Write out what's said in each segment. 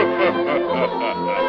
Ha ha ha ha ha!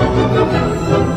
Música